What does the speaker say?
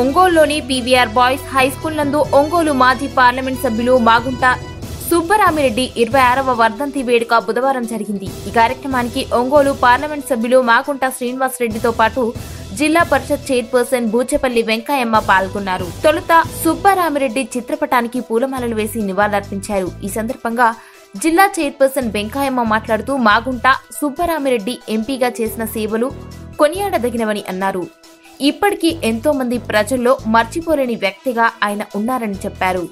ఒంగోలులోని PVR boys high school నందు ఒంగోలు మాజీ పార్లమెంట్ సభ్యులు మాగుంట సుబ్బరామిరెడ్డి ఇరవై ఆరవ వర్ధంతి వేడుక బుధవారం జరిగింది. ఈ కార్యక్రమానికి ఒంగోలు పార్లమెంట్ సభ్యులు మాగుంట శ్రీనివాస్ రెడ్డితో పాటు జిల్లా పరిషత్ చైర్పర్సన్ బూచెపల్లి వెంకయ్యమ్మ పాల్గొన్నారు. తొలుత సుబ్బరామిరెడ్డి చిత్రపటానికి పూలమాలలు వేసి నివాళులర్పించారు. ఈ సందర్భంగా జిల్లా చైర్పర్సన్ వెంకయ్యమ్మ మాట్లాడుతూ మాగుంట సుబ్బరామిరెడ్డి ఎంపీగా చేసిన సేవలు కొనియాడదగినవని అన్నారు. ఇప్పటికీ ఎంతో మంది ప్రజల్లో మర్చిపోలేని వ్యక్తిగా ఆయన ఉన్నారని చెప్పారు.